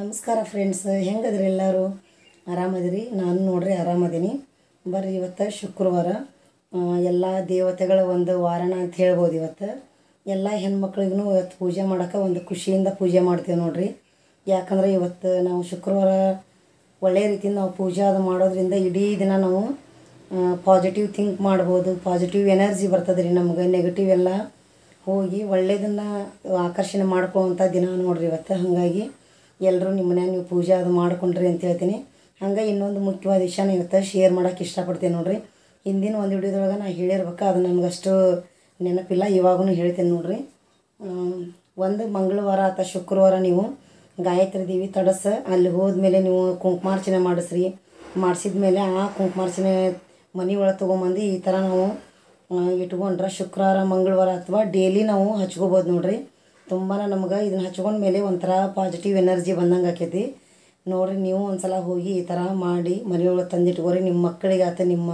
ನಮಸ್ಕಾರ ಫ್ರೆಂಡ್ಸ್ ಹೆಂಗದ್ರಿ ಎಲ್ಲರೂ? ಆರಾಮದಿರಿ? ನಾನು ನೋಡ್ರಿ ಆರಾಮದೀನಿ. ಬರ್ರಿ ಇವತ್ತು ಶುಕ್ರವಾರ. ಎಲ್ಲ ದೇವತೆಗಳ ಒಂದು ವಾರಣ ಅಂತ ಹೇಳ್ಬೋದು ಇವತ್ತು. ಎಲ್ಲ ಹೆಣ್ಮಕ್ಳಿಗೂ ಇವತ್ತು ಪೂಜೆ ಮಾಡೋಕೆ ಒಂದು ಖುಷಿಯಿಂದ ಪೂಜೆ ಮಾಡ್ತೀವಿ ನೋಡ್ರಿ. ಯಾಕಂದ್ರೆ ಇವತ್ತು ನಾವು ಶುಕ್ರವಾರ ಒಳ್ಳೆಯ ರೀತಿಯಿಂದ ನಾವು ಪೂಜೆ ಅದು ಮಾಡೋದ್ರಿಂದ ಇಡೀ ದಿನ ನಾವು ಪಾಸಿಟಿವ್ ಥಿಂಕ್ ಮಾಡ್ಬೋದು. ಪಾಸಿಟಿವ್ ಎನರ್ಜಿ ಬರ್ತದೆ ರೀ ನಮ್ಗೆ ನೆಗೆಟಿವ್ ಎಲ್ಲ ಹೋಗಿ ಒಳ್ಳೆಯದನ್ನು ಆಕರ್ಷಣೆ ಮಾಡ್ಕೊಳ್ಳುವಂಥ ದಿನ ನೋಡ್ರಿ ಇವತ್ತು. ಹಾಗಾಗಿ ಎಲ್ಲರೂ ನಿಮ್ಮ ಮನ್ಯಾಗ ನೀವು ಪೂಜೆ ಅದು ಮಾಡ್ಕೊಂಡ್ರಿ ಅಂತ ಹೇಳ್ತೀನಿ. ಹಂಗೆ ಇನ್ನೊಂದು ಮುಖ್ಯವಾದ ವಿಷಯನ ಇವತ್ತು ಶೇರ್ ಮಾಡೋಕೆ ಇಷ್ಟಪಡ್ತೀನಿ ನೋಡಿರಿ. ಹಿಂದಿನ ಒಂದು ವಿಡಿಯೋದೊಳಗೆ ನಾನು ಹೇಳಿರ್ಬೇಕು, ಅದು ನನಗಷ್ಟು ನೆನಪಿಲ್ಲ ಇವಾಗೂ ಹೇಳ್ತೀನಿ ನೋಡಿರಿ. ಒಂದು ಮಂಗಳವಾರ ಅಥವಾ ಶುಕ್ರವಾರ ನೀವು ಗಾಯತ್ರಿ ದೇವಿ ತಡಸ, ಅಲ್ಲಿ ಹೋದ್ಮೇಲೆ ನೀವು ಕುಂಕುಮಾರ್ಚನೆ ಮಾಡಿಸ್ರಿ. ಮಾಡಿಸಿದ ಮೇಲೆ ಆ ಕುಂಕುಮಾರ್ಚನೆ ಮನೆ ಒಳಗೆ ತೊಗೊಂಬಂದು ಈ ಥರ ನಾವು ಇಟ್ಕೊಂಡ್ರೆ ಶುಕ್ರವಾರ, ಮಂಗಳವಾರ ಅಥವಾ ಡೇಲಿ ನಾವು ಹಚ್ಕೋಬೋದು ನೋಡ್ರಿ. ತುಂಬಾ ನಮ್ಗೆ ಇದನ್ನ ಹಚ್ಕೊಂಡ ಮೇಲೆ ಒಂಥರ ಪಾಸಿಟಿವ್ ಎನರ್ಜಿ ಬಂದಂಗೆ ಆಕೈತಿ. ನೋಡಿರಿ ನೀವು ಒಂದ್ಸಲ ಹೋಗಿ ಈ ಥರ ಮಾಡಿ ಮನೆಯೊಳಗೆ ತಂದಿಟ್ಕೋರಿ ನಿಮ್ಮ ಮಕ್ಕಳಿಗಾತ, ನಿಮ್ಮ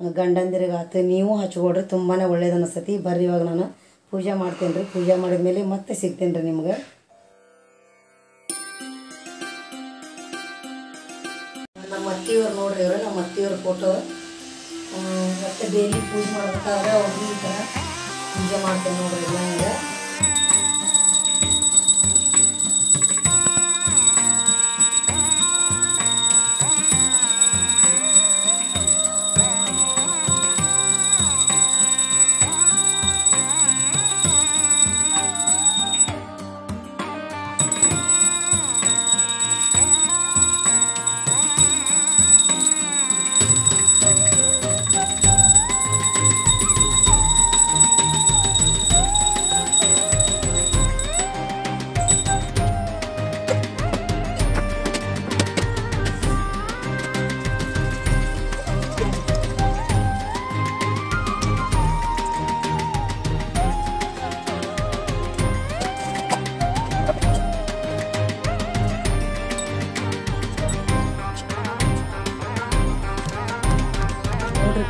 ಗಂಡಂದಿರಿಗಾತ ನೀವು ಹಚ್ಕೊಡ್ರಿ ತುಂಬಾ ಒಳ್ಳೇದು ಅನಿಸ್ತೈತಿ ಬರ್ರಿ ಇವಾಗ ನಾನು ಪೂಜೆ ಮಾಡ್ತೇನೆ ರೀ ಪೂಜೆ ಮಾಡಿದ ಮೇಲೆ ಮತ್ತೆ ಸಿಗ್ತೇನೆ ರೀ ನಿಮ್ಗೆ. ನಮ್ಮ ಅತ್ತಿಯವ್ರು ನೋಡ್ರಿ ಇವರು, ನಮ್ಮ ಅತ್ತಿಯವ್ರ ಫೋಟೋ ಮತ್ತೆ ಡೈಲಿ ಪೂಜೆ ಮಾಡ್ಬೇಕಾದ್ರೆ ಅವ್ರಿಗೆ ಈ ಥರ ಪೂಜೆ ಮಾಡ್ತೇನೆ ನೋಡ್ರಿ ಎಲ್ಲ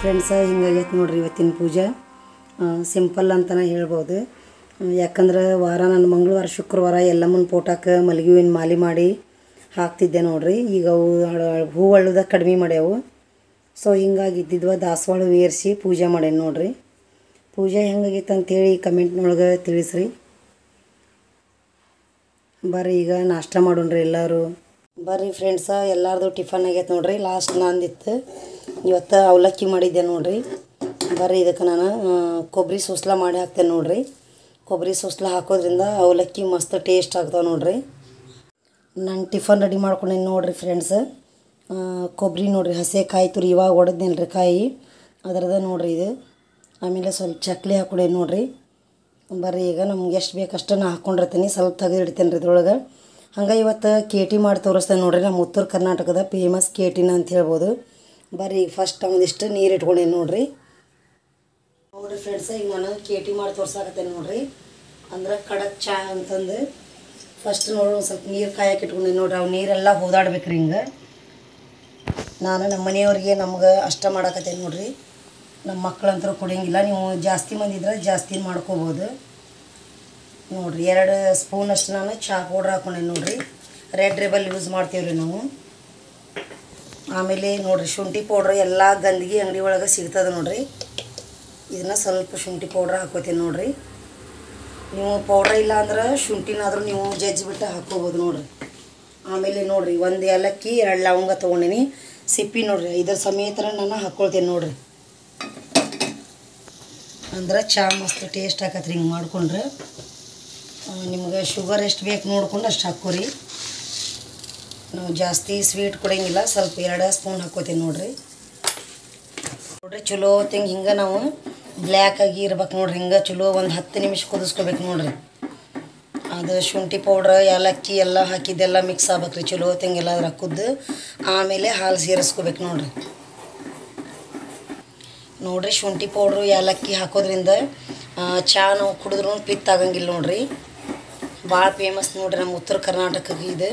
ಫ್ರೆಂಡ್ಸ ಹಿಂಗಾಗೈತೆ ನೋಡ್ರಿ ಇವತ್ತಿನ ಪೂಜೆ. ಸಿಂಪಲ್ ಅಂತಲೇ ಹೇಳ್ಬೋದು. ಯಾಕಂದ್ರೆ ವಾರ ನಾನು ಮಂಗಳವಾರ, ಶುಕ್ರವಾರ ಎಲ್ಲಮ್ಮನ ಪೋಟಾಕ ಮಲ್ಗೆ ಹೂವಿನ ಮಾಲೆ ಮಾಡಿ ಹಾಕ್ತಿದ್ದೆ ನೋಡ್ರಿ. ಈಗ ಅವು ಹೂ ಅಳ್ಳುದ ಕಡಿಮೆ ಮಾಡ್ಯಾವು. ಸೊ ಹಿಂಗಾಗಿ ಇದ್ದಿದ್ವ ದಾಸವಾಳ ಏರಿಸಿ ಪೂಜೆ ಮಾಡೇನಿ ನೋಡ್ರಿ. ಪೂಜೆ ಹೆಂಗಾಗೈತೆ ಅಂತೇಳಿ ಕಮೆಂಟ್ನೊಳಗೆ ತಿಳಿಸ್ರಿ. ಬರ್ರಿ, ಈಗ ನಾಷ್ಟ ಮಾಡೋಣ್ರಿ ಎಲ್ಲರೂ. ಬರ್ರಿ ಫ್ರೆಂಡ್ಸ ಎಲ್ಲಾರ್ದು ಟಿಫನ್ ಆಗೈತೆ ನೋಡ್ರಿ. ಲಾಸ್ಟ್ ನಂದಿತ್ತು. ಇವತ್ತು ಅವಲಕ್ಕಿ ಮಾಡಿದ್ದೆ ನೋಡ್ರಿ. ಬರ್ರಿ ಇದಕ್ಕೆ ನಾನು ಕೊಬ್ಬರಿ ಸೂಸ್ಲ ಮಾಡಿ ಹಾಕ್ತೇನೆ ನೋಡ್ರಿ. ಕೊಬ್ಬರಿ ಸೂಸ್ಲ ಹಾಕೋದ್ರಿಂದ ಅವಲಕ್ಕಿ ಮಸ್ತ್ ಟೇಸ್ಟ್ ಆಗ್ತಾವೆ ನೋಡ್ರಿ. ನಾನು ಟಿಫನ್ ರೆಡಿ ಮಾಡ್ಕೊಂಡೇನಿ ನೋಡ್ರಿ ಫ್ರೆಂಡ್ಸ್ ಕೊಬ್ಬರಿ ನೋಡ್ರಿ ಹಸೆ ಕಾಯಿ ತುರಿ ಇವಾಗ ಹೊಡೆದ್ನೇನ್ರಿ ಕಾಯಿ. ಅದರದ ನೋಡ್ರಿ ಇದು. ಆಮೇಲೆ ಸ್ವಲ್ಪ ಚಕ್ಲಿ ಹಾಕ್ಕೊಂಡೇನಿ ನೋಡ್ರಿ. ಬರ್ರಿ ಈಗ ನಮ್ಗೆ ಎಷ್ಟು ಬೇಕಷ್ಟು ನಾನು ಹಾಕ್ಕೊಂಡಿರ್ತೀನಿ ಸ್ವಲ್ಪ ತೆಗೆದು ಇಡ್ತೇನೆ ರೀ ಇದ್ರೊಳಗೆ. ಹಂಗೆ ಇವತ್ತು ಕೇಟಿ ಮಾಡಿ ತೋರಿಸ್ತೇನೆ ನೋಡ್ರಿ, ನಮ್ಮ ಉತ್ತರ ಕರ್ನಾಟಕದ ಫೇಮಸ್ ಕೇಟಿನ ಅಂತ ಹೇಳ್ಬೋದು. ಬರ್ರಿ ಫಸ್ಟ್ ಒಂದಿಷ್ಟು ನೀರು ಇಟ್ಕೊಂಡೇನು ನೋಡ್ರಿ. ನೋಡ್ರಿ ಫ್ರೆಂಡ್ಸ್ ಈಗ ನಾನು ಕೇಟಿ ಮಾಡಿ ತೋರ್ಸಾಕತ್ತೇನೆ ನೋಡ್ರಿ. ಅಂದ್ರೆ ಕಡಕ್ ಚಾ ಅಂತಂದು. ಫಸ್ಟ್ ನೋಡ್ರಿ ಒಂದು ಸ್ವಲ್ಪ ನೀರು ಕಾಯಕ್ಕೆ ಇಟ್ಕೊಂಡೇನೆ ನೋಡ್ರಿ. ಅವು ನೀರೆಲ್ಲ ಹೋದಾಡ್ಬೇಕ್ರಿ ಹಿಂಗೆ. ನಾನು ನಮ್ಮ ಮನೆಯವ್ರಿಗೆ ನಮ್ಗೆ ಅಷ್ಟ ಮಾಡಾಕತ್ತೇನೆ ನೋಡ್ರಿ. ನಮ್ಮ ಮಕ್ಕಳಂತರೂ ಕುಡಿಯಂಗಿಲ್ಲ. ನೀವು ಜಾಸ್ತಿ ಮಂದಿ ಇದ್ರೆ ಜಾಸ್ತಿ ಮಾಡ್ಕೋಬೋದು. ನೋಡ್ರಿ, ಎರಡು ಸ್ಪೂನಷ್ಟು ನಾನು ಚಹಾ ಪೌಡ್ರ್ ಹಾಕೊಂಡೆ ನೋಡ್ರಿ. ರೆಡ್ ರೇಬಲ್ ಯೂಸ್ ಮಾಡ್ತೀವಿ ನಾವು. ಆಮೇಲೆ ನೋಡ್ರಿ, ಶುಂಠಿ ಪೌಡ್ರ್ ಎಲ್ಲ ಗಂದಗಿ ಅಂಗಡಿ ಒಳಗೆ ಸಿಗ್ತದೆ ನೋಡ್ರಿ. ಇದನ್ನ ಸ್ವಲ್ಪ ಶುಂಠಿ ಪೌಡ್ರ್ ಹಾಕೋತೀನಿ ನೋಡ್ರಿ. ನೀವು ಪೌಡ್ರ್ ಇಲ್ಲ ಅಂದ್ರೆ ಶುಂಠಿನಾದ್ರೂ ನೀವು ಜಜ್ಜಿಬಿಟ್ಟು ಹಾಕೋಬೋದು ನೋಡ್ರಿ. ಆಮೇಲೆ ನೋಡ್ರಿ, ಒಂದು ಏಲಕ್ಕಿ, ಎರಡು ಲವಂಗ ತೊಗೊಂಡಿನಿ. ಸಿಪ್ಪಿ ನೋಡ್ರಿ, ಇದ್ರ ಸಮೇತ ನಾನು ಹಾಕ್ಕೊಳ್ತೀನಿ ನೋಡ್ರಿ. ಅಂದ್ರೆ ಚಹಾ ಮಸ್ತ್ ಟೇಸ್ಟ್ ಆಕತ್ರಿ, ಹಿಂಗೆ ಮಾಡ್ಕೊಂಡ್ರೆ. ನಿಮ್ಗೆ ಶುಗರ್ ಎಷ್ಟು ಬೇಕು ನೋಡ್ಕೊಂಡು ಅಷ್ಟು ಹಾಕೋರಿ ನಾವು ಜಾಸ್ತಿ ಸ್ವೀಟ್ ಕೊಡೋಂಗಿಲ್ಲ ಸ್ವಲ್ಪ ಎರಡು ಸ್ಪೂನ್ ಹಾಕೋತೀನಿ ನೋಡ್ರಿ. ನೋಡ್ರಿ, ಚಲೋ ತಿಂಗೆ ಹಿಂಗೆ ನಾವು ಬ್ಲ್ಯಾಕ್ ಆಗಿ ಇರ್ಬೇಕು ನೋಡ್ರಿ, ಹಿಂಗೆ ಚಲೋ ಒಂದು ಹತ್ತು ನಿಮಿಷ ಕುದಿಸ್ಕೋಬೇಕು ನೋಡ್ರಿ. ಅದು ಶುಂಠಿ ಪೌಡ್ರ್ ಏಲಕ್ಕಿ ಎಲ್ಲ ಹಾಕಿದ್ದೆಲ್ಲ ಮಿಕ್ಸ್ ಆಗ್ಬೇಕು ರೀ, ಚಲೋ ತಿಂಗೆಲ್ಲ ಅದ್ರ ಕುದ್ದು ಆಮೇಲೆ ಹಾಲು ಸೇರಿಸ್ಕೋಬೇಕು ನೋಡ್ರಿ. ನೋಡ್ರಿ, ಶುಂಠಿ ಪೌಡ್ರು ಏಲಕ್ಕಿ ಹಾಕೋದ್ರಿಂದ ಚಹಾ ನಾವು ಕುಡಿದ್ರೂ ಪಿತ್ತಾಗಂಗಿಲ್ಲ ನೋಡ್ರಿ. ಭಾಳ ಫೇಮಸ್ ನೋಡ್ರಿ ನಮ್ಮ ಉತ್ತರ ಕರ್ನಾಟಕಕ್ಕೆ ಇದು.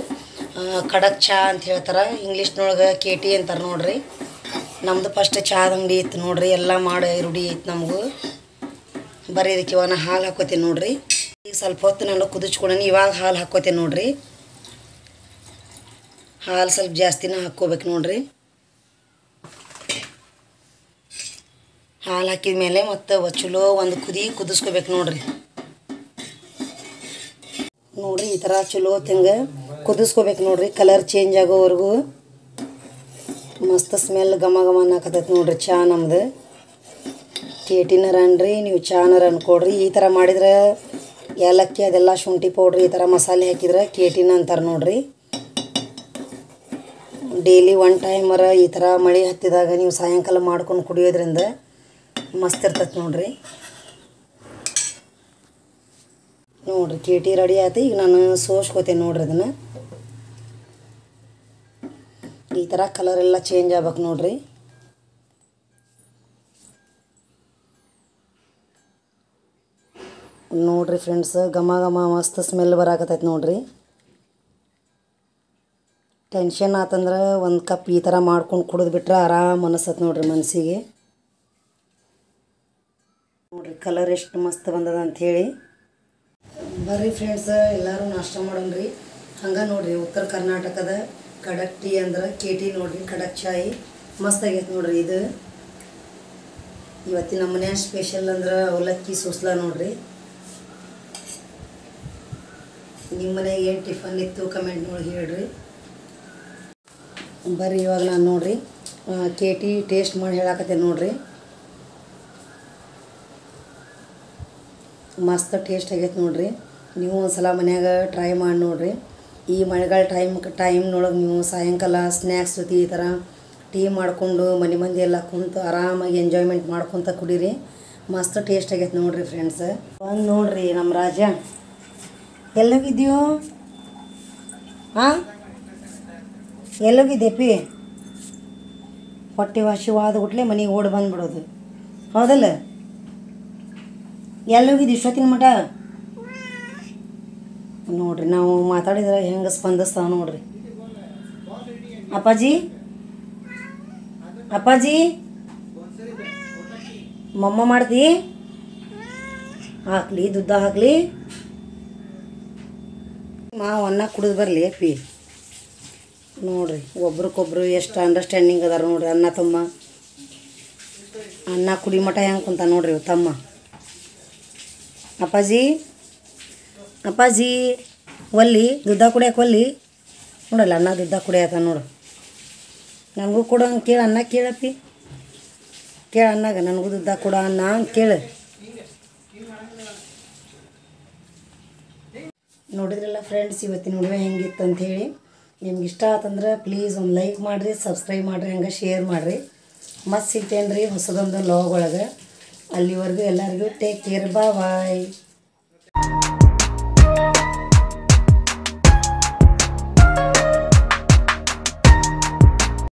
ಖಡಕ್ ಚಹಾ ಅಂತ ಹೇಳ್ತಾರೆ. ಇಂಗ್ಲೀಷ್ನೊಳಗೆ ಕೆ ಟಿ ಅಂತಾರೆ ನೋಡ್ರಿ. ನಮ್ಮದು ಫಸ್ಟ್ ಚಹಾದ ಅಂಗಡಿ ಇತ್ತು ನೋಡ್ರಿ. ಎಲ್ಲ ಮಾಡಿ ರೂಢಿ ಐತೆ ನಮಗೂ. ಬರೀ ಇದಕ್ಕೆ ಇವಾಗ ಹಾಲು ಹಾಕೋತೀನಿ ನೋಡ್ರಿ. ಈಗ ಸ್ವಲ್ಪ ಹೊತ್ತು ನಾನು ಕುದಿಸ್ಕೊಡೋಣ ಇವಾಗ ಹಾಲು ಹಾಕೋತೀನಿ ನೋಡ್ರಿ. ಹಾಲು ಸ್ವಲ್ಪ ಜಾಸ್ತಿನ ಹಾಕ್ಕೋಬೇಕು ನೋಡ್ರಿ. ಹಾಲು ಹಾಕಿದ ಮೇಲೆ ಮತ್ತು ಚಲೋ ಒಂದು ಕುದಿ ಕುದಿಸ್ಕೋಬೇಕು ನೋಡ್ರಿ. ನೋಡ್ರಿ, ಈ ಥರ ಚಲೋ ತಿಂಗ ಕುದಿಸ್ಕೋಬೇಕು ನೋಡ್ರಿ ಕಲರ್ ಚೇಂಜ್ ಆಗೋವರೆಗೂ. ಮಸ್ತ್ ಸ್ಮೆಲ್ ಘಮ ಘಮ ಅನ್ನಕತ್ತೈತೆ ನೋಡ್ರಿ ಚಾ ನಮ್ದು. ಕೇಟಿನರ ಅನ್ರಿ ನೀವು ಚಾನರ ಅನ್ಕೊಡ್ರಿ ಈ ಥರ ಮಾಡಿದ್ರೆ ಏಲಕ್ಕಿ ಅದೆಲ್ಲ ಶುಂಠಿ ಪೌಡ್ರಿ ಈ ಥರ ಮಸಾಲೆ ಹಾಕಿದ್ರೆ ಕೇಟಿನ ಅಂತಾರೆ ನೋಡ್ರಿ. ಡೈಲಿ ಒನ್ ಟೈಮರ ಈ ಥರ ಮಳೆ ಹತ್ತಿದಾಗ ನೀವು ಸಾಯಂಕಾಲ ಮಾಡ್ಕೊಂಡು ಕುಡಿಯೋದ್ರಿಂದ ಮಸ್ತ್ ಇರ್ತೈತೆ ನೋಡ್ರಿ. ನೋಡ್ರಿ ಕೇಟಿ ರೆಡಿ ಆಯ್ತು. ಈಗ ನಾನು ಸೋಸ್ಕೋತೇನೆ ನೋಡ್ರಿ ಅದನ್ನು. ಈ ಥರ ಕಲರ್ ಎಲ್ಲ ಚೇಂಜ್ ಆಗ್ಬೇಕು ನೋಡ್ರಿ. ನೋಡ್ರಿ ಫ್ರೆಂಡ್ಸ್ ಘಮ ಘಮ, ಮಸ್ತ್ ಸ್ಮೆಲ್ ಬರಾಕತ್ತೈತೆ ನೋಡ್ರಿ. ಟೆನ್ಷನ್ ಆತಂದ್ರೆ ಒಂದು ಕಪ್ ಈ ಥರ ಮಾಡ್ಕೊಂಡು ಕುಡಿದು ಬಿಟ್ರೆ ಆರಾಮ್ ಅನಿಸ್ತೈತೆ ನೋಡ್ರಿ ಮನಸ್ಸಿಗೆ ನೋಡ್ರಿ ಕಲರ್ ಎಷ್ಟು ಮಸ್ತ್ ಬಂದದ ಅಂಥೇಳಿ ಬರ್ರಿ ಫ್ರೆಂಡ್ಸ್ ಎಲ್ಲರೂ ನಾಷ್ಟ ಮಾಡೋಣ್ರಿ. ಹಂಗೆ ನೋಡ್ರಿ, ಉತ್ತರ ಕರ್ನಾಟಕದ ಕಡಕ್ ಟೀ ಅಂದ್ರೆ ಕೆ ಟಿ ನೋಡ್ರಿ, ಖಡಕ್ ಚಾಯಿ. ಮಸ್ತ್ ಆಗೈತೆ ನೋಡ್ರಿ ಇದು. ಇವತ್ತಿನ ನಮ್ಮ ಮನ್ಯಾಗ ಸ್ಪೆಷಲ್ ಅಂದ್ರೆ ಅವಲಕ್ಕಿ ಸುಸ್ಲಾ ನೋಡ್ರಿ. ನಿಮ್ಮ ಮನೆಗೆ ಏನು ಟಿಫನ್ ಇತ್ತು ಕಮೆಂಟ್ ನೋಡಿ ಹೇಳ್ರಿ. ಬರ್ರಿ ಇವಾಗ ನಾನು ನೋಡ್ರಿ ಕೆ ಟಿ ಟೇಸ್ಟ್ ಮಾಡಿ ಹೇಳಾಕತ್ತೆ ನೋಡ್ರಿ. ಮಸ್ತ್ ಟೇಸ್ಟ್ ಆಗೈತೆ ನೋಡ್ರಿ. ನೀವು ಒಂದ್ಸಲ ಮನ್ಯಾಗ ಟ್ರೈ ಮಾಡಿ ನೋಡ್ರಿ. ಈ ಮಳೆಗಾಲ ಟೈಮ್ ಟೈಮ್ನೊಳಗೆ ನೀವು ಸಾಯಂಕಾಲ ಸ್ನ್ಯಾಕ್ಸ್ ಜೊತೆ ಈ ಥರ ಟೀ ಮಾಡಿಕೊಂಡು ಮನೆ ಮಂದಿ ಎಲ್ಲ ಕುಂತು ಆರಾಮಾಗಿ ಎಂಜಾಯ್ಮೆಂಟ್ ಮಾಡ್ಕೊತ ಕುಡೀರಿ. ಮಸ್ತ್ ಟೇಸ್ಟ್ ಆಗೈತೆ ನೋಡ್ರಿ ಫ್ರೆಂಡ್ಸ್ ಬಂದು ನೋಡ್ರಿ ನಮ್ಮ ರಾಜ. ಎಲ್ಲೋಗಿದ್ಯೋ? ಹಾಂ ಎಲ್ಲೋಗಿದ್ದೆ ಪಿ? ಹೊಟ್ಟೆ ವಾಶಿವಾದ ಗುಟ್ಲೆ ಮನೆಗೆ ಓಡಿ ಬಂದ್ಬಿಡೋದು. ಹೌದಲ್ಲ? ಎಲ್ಲೋಗಿದ್ದು ಇಷ್ಟೊತ್ತಿನ ಮಠ? ನೋಡ್ರಿ, ನಾವು ಮಾತಾಡಿದ್ರೆ ಹೆಂಗೆ ಸ್ಪಂದಿಸ್ತಾವ ನೋಡ್ರಿ. ಅಪ್ಪಾಜಿ? ಅಪ್ಪಾಜಿ? ಮಮ್ಮ ಮಾಡ್ತಿ? ಹಾಕ್ಲಿ, ದುಡ್ಡ ಹಾಕ್ಲಿ. ಮಾವು ಅನ್ನ ಕುಡಿದು ಬರಲಿ ಪಿ ನೋಡ್ರಿ, ಒಬ್ರಿಗೊಬ್ರು ಎಷ್ಟು ಅಂಡರ್ಸ್ಟ್ಯಾಂಡಿಂಗ್ ಅದಾರ ನೋಡ್ರಿ, ಅನ್ನ ತಮ್ಮ. ಅನ್ನ ಕುಡಿ ಮಠ ಹೆಂಗೆ ಕುಂತ ನೋಡ್ರಿ ತಮ್ಮ. ಅಪ್ಪಾಜಿ? ಅಪ್ಪಾಜಿ, ಒಲ್ಲಿ, ದುಡ್ಡ ಕುಡಿಯಕ್ಕೆ ಒಲ್ಲಿ. ನೋಡಲ್ಲ ಅನ್ನ ದುಡ್ಡ ಕುಡಿಯತ್ತ ನೋಡು. ನನಗೂ ಕೊಡು ಹಂಗೆ ಕೇಳು ಅನ್ನ ಕೇಳಪ್ಪಿ. ಕೇಳ ಅನ್ನಾಗ ನನಗೂ ದುಡ್ಡ ಕೊಡ ಅನ್ನ ಅಂತ ಕೇಳು. ನೋಡಿದ್ರಲ್ಲ ಫ್ರೆಂಡ್ಸ್ ಇವತ್ತಿನ ಹುಡುಗ ಹೆಂಗಿತ್ತು ಅಂಥೇಳಿ ನಿಮ್ಗೆ ಇಷ್ಟ ಆತಂದ್ರೆ ಪ್ಲೀಸ್ ಒಂದು ಲೈಕ್ ಮಾಡಿರಿ ಸಬ್ಸ್ಕ್ರೈಬ್ ಮಾಡಿರಿ, ಹಂಗೆ ಶೇರ್ ಮಾಡಿರಿ. ಮಸ್ತ್ ಸಿಗ್ತೇನೆ ರೀ ಹೊಸದೊಂದು ಲಾಗ್ ಒಳಗೆ. ಅಲ್ಲಿವರೆಗೂ ಎಲ್ಲರಿಗೂ ಟೇಕ್ ಕೇರ್ ಬಾಯ್